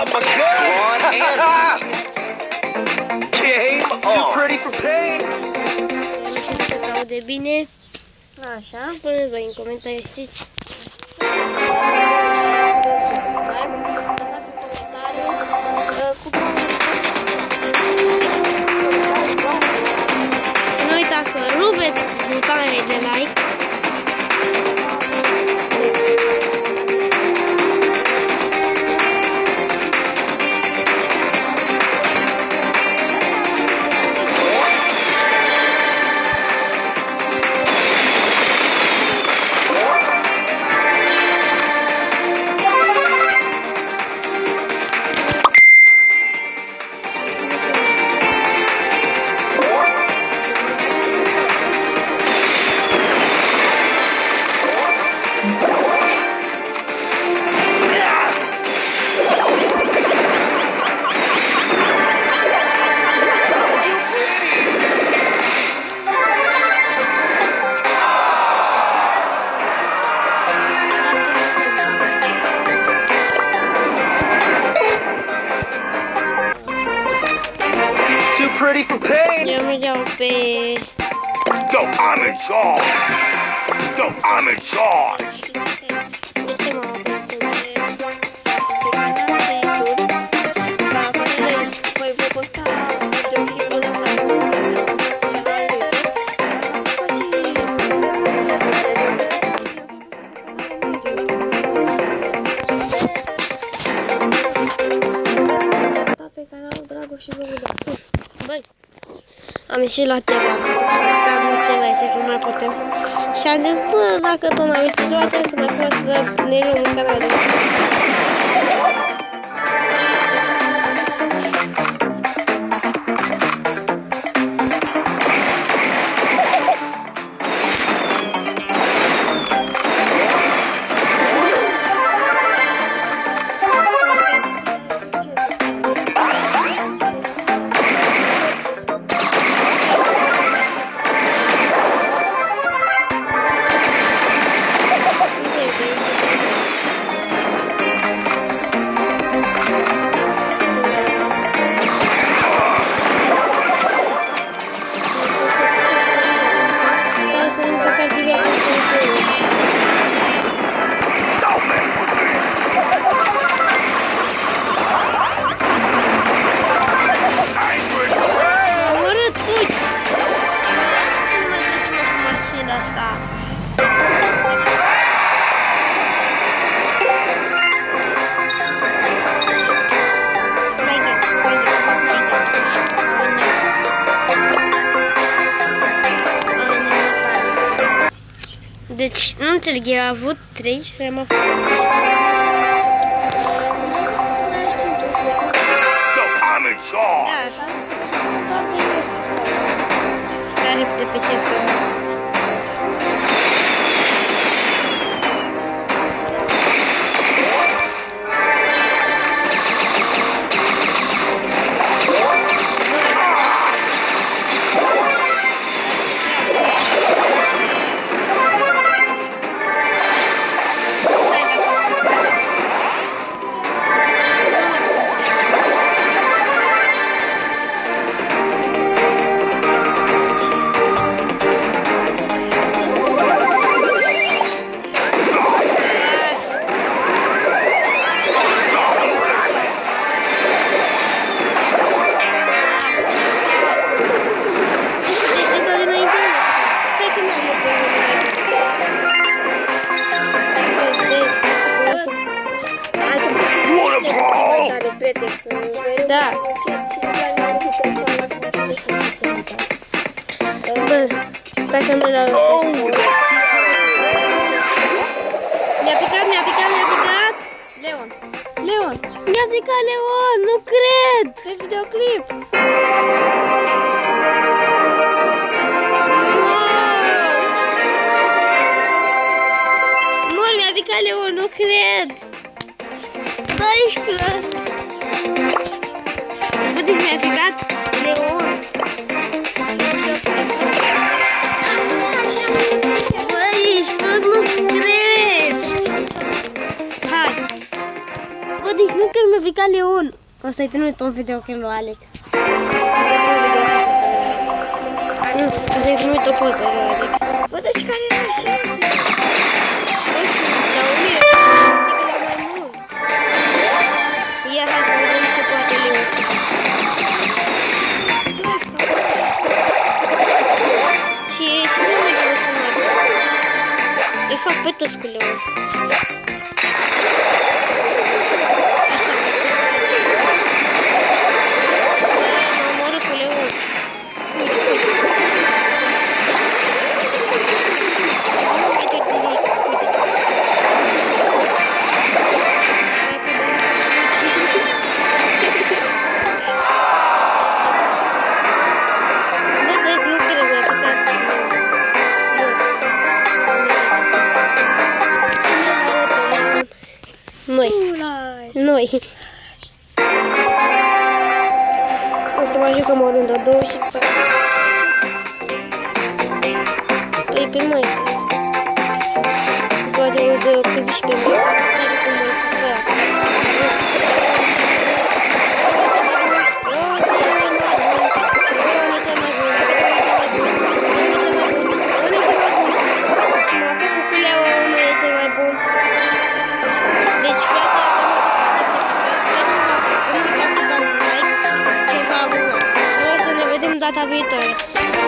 out my gun! and Game Too pretty for pain! Nu știu dacă se aude bine. Așa. Spuneți voi în comentarii, știți? Lăsați un comentariu uh, cu Și nu uitați să rupeți butoanele de like. Too pretty for pain! Eu mergeam pe... Go, I'm in charge! Go, I'm in charge! Este mă pe canal de YouTube. la părere, voi voi posta videoclipul ăsta pe canalul Dragoș și Băuda. Băi, am ieșit la terasă. Stam ceva aici că nu mai putem. Și am zis, bă, dacă tot n-am ieșit la terasă, mai pot să ne luăm un canal de Deci, nu înțeleg, eu am avut 3 și am avut Go, I'm in charge! Da, care de pe ce stai că nu l-am... Oh, Mi-a picat, mi-a picat, mi-a picat! Leon, Leon, Mi-a picat Leon, nu cred! pe videoclip. Mor, mi-a picat Leon, nu cred! Bă, ești prost! O să-i trimit un video cu lui Alex. Nu, o să-i trimit o poză lui Alex. Bă, deci care era șanse? Bă, și la o mie, știi că la mai mult. Ia, hai să vedem ce poate Leon. Și și nu mai emoționat. Îi fac pe toți cu Leon. M-am Noi. Ulai. Noi. O să mai jucăm o rundă, două și după Păi pe mai. Poate o de nu uitați să